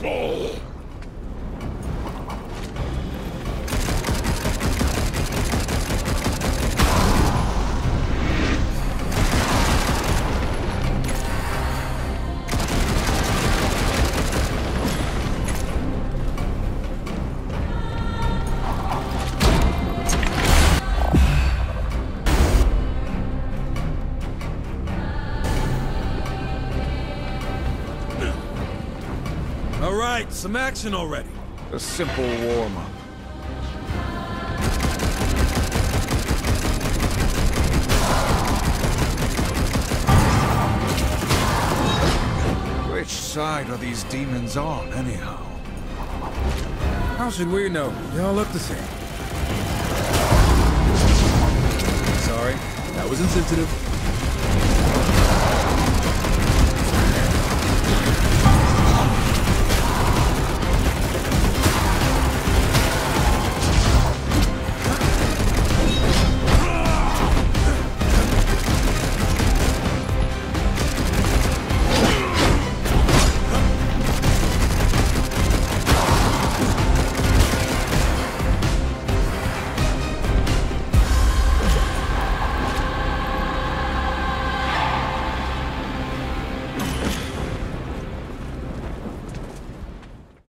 devil! Right, some action already. A simple warm-up. Which side are these demons on, anyhow? How should we know? They all look the same. Sorry, that was insensitive.